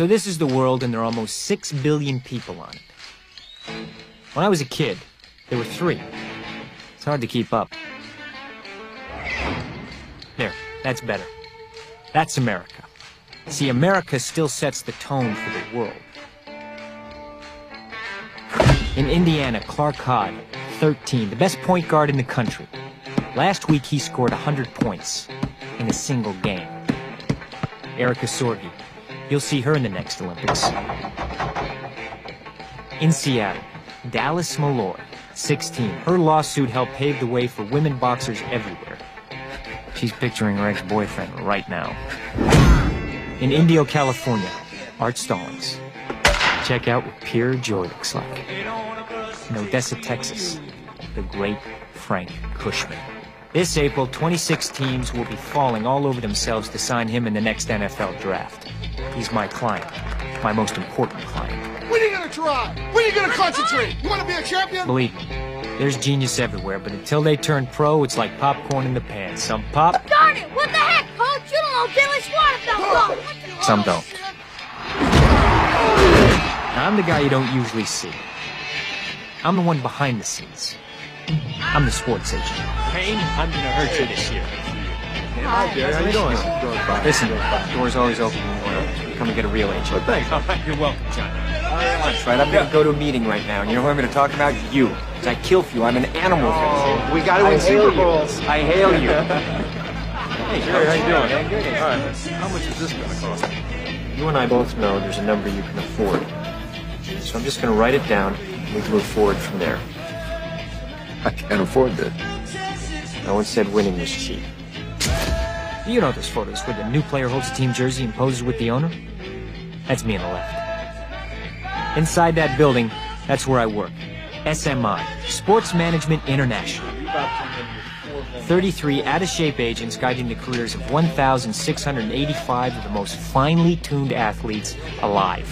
So this is the world, and there are almost six billion people on it. When I was a kid, there were three. It's hard to keep up. There, that's better. That's America. See, America still sets the tone for the world. In Indiana, Clark Hod, 13, the best point guard in the country. Last week, he scored 100 points in a single game. Erica Sorgi. You'll see her in the next Olympics. In Seattle, Dallas Malloy, 16. Her lawsuit helped pave the way for women boxers everywhere. She's picturing her ex-boyfriend right now. In Indio, California, Art Stallings. Check out what pure joy looks like. In Odessa, Texas, the great Frank Cushman. This April, 26 teams will be falling all over themselves to sign him in the next NFL draft. He's my client, my most important client. When are you gonna try? When are you gonna concentrate? You wanna be a champion? Believe me, there's genius everywhere, but until they turn pro, it's like popcorn in the pan. Some pop, Darn it! What the heck, coach? You don't know Billy Schwartzfeld. some don't. I'm the guy you don't usually see. I'm the one behind the scenes. I'm the sports agent. Payne, I'm gonna hurt you this year. Hi, Jerry. How you doing? Listen, door's always open when you come and get a real agent. Well, thanks. All right, you're welcome, John. That's right. I'm gonna go to a meeting right now, and you know who I'm gonna talk about? You. 'Cause I kill for you. I'm an animal for you. Oh, we gotta I win hail Super Bowls. I hail you. Hey, Jerry, how you doing? All right. How much is this gonna cost? You and I both know there's a number you can afford. So I'm just gonna write it down, and we can move forward from there. I can't afford this. No one said winning was cheap. You know those photos where the new player holds a team jersey and poses with the owner? That's me on the left. Inside that building, that's where I work. SMI, Sports Management International. 33 out-of-shape agents guiding the careers of 1,685 of the most finely tuned athletes alive.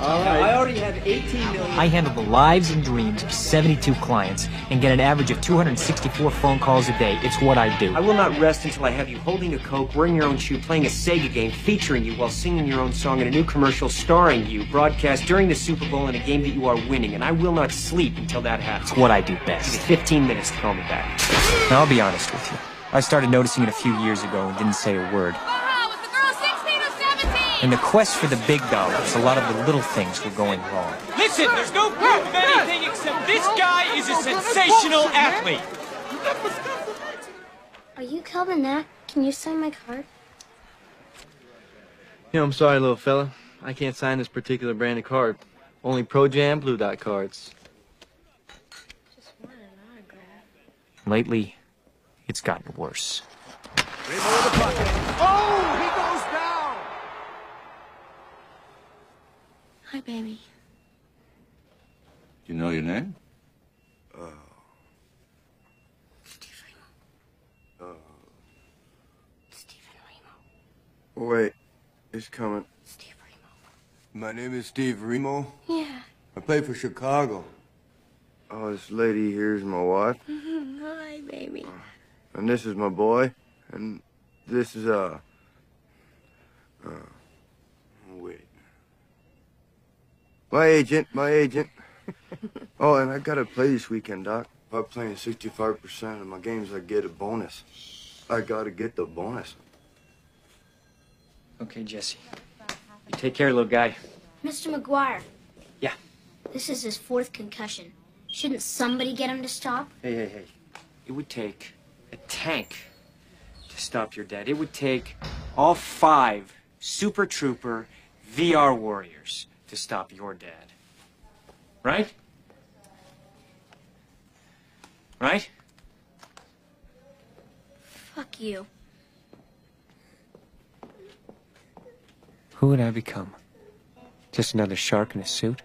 I already have 18 million. I handle the lives and dreams of 72 clients and get an average of 264 phone calls a day. It's what I do. I will not rest until I have you holding a Coke, wearing your own shoe, playing a Sega game, featuring you while singing your own song in a new commercial starring you, broadcast during the Super Bowl in a game that you are winning. And I will not sleep until that happens. It's what I do best. 15 minutes to call me back. I'll be honest with you. I started noticing it a few years ago and didn't say a word. The girl 16 or 17? In the quest for the big dollars, a lot of the little things were going wrong. Listen, there's no proof of anything except this guy is a sensational athlete. Are you Kelvin Knack? Can you sign my card? You know, I'm sorry, little fella. I can't sign this particular brand of card. Only Pro Jam Blue Dot cards. Just wanted an autograph. Lately, it's gotten worse. Oh, he goes down. Hi, baby. Do you know your name? Oh. Stephen Oh. Stephen Remo. Wait, it's coming. Steve My name is Steve Remo. Remo. Yeah. I play for Chicago. Oh, this lady here's my wife, Hi, baby. Oh. And this is my boy, and this is uh, uh, wait, my agent, my agent. oh, and I gotta play this weekend, Doc. If I'm playing 65% of my games, I get a bonus. I gotta get the bonus. Okay, Jesse. You take care, little guy. Mr. Maguire. Yeah. This is his fourth concussion. Shouldn't somebody get him to stop? Hey, hey, hey. It would take a tank to stop your dad. It would take all five Super Trooper VR warriors to stop your dad. Right? Right? Fuck you. Who would I become? Just another shark in a suit?